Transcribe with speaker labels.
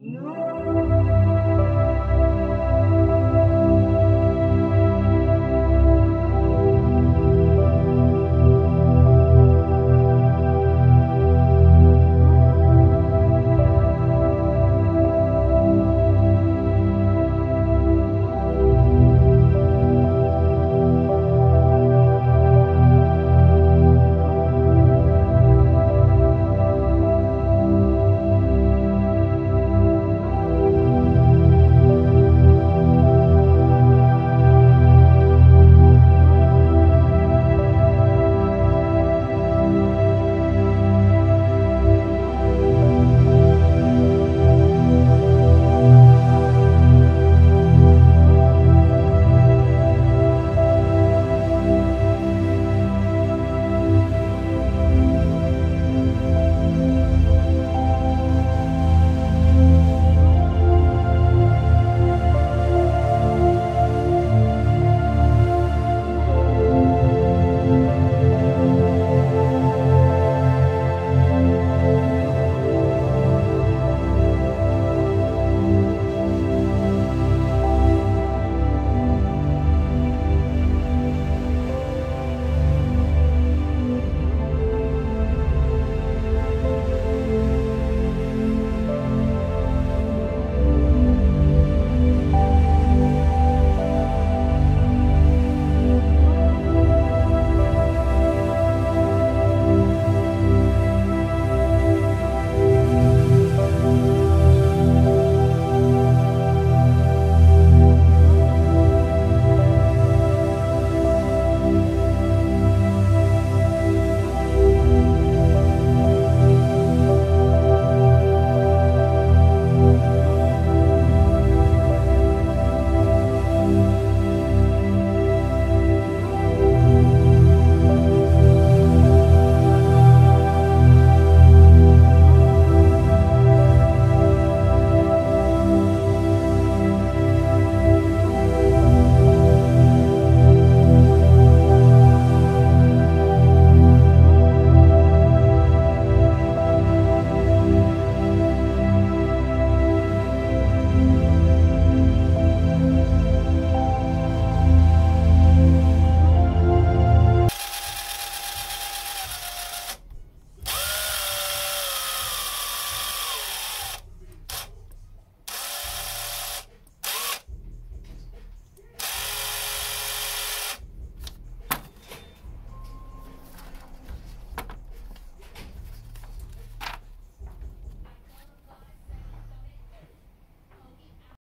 Speaker 1: No.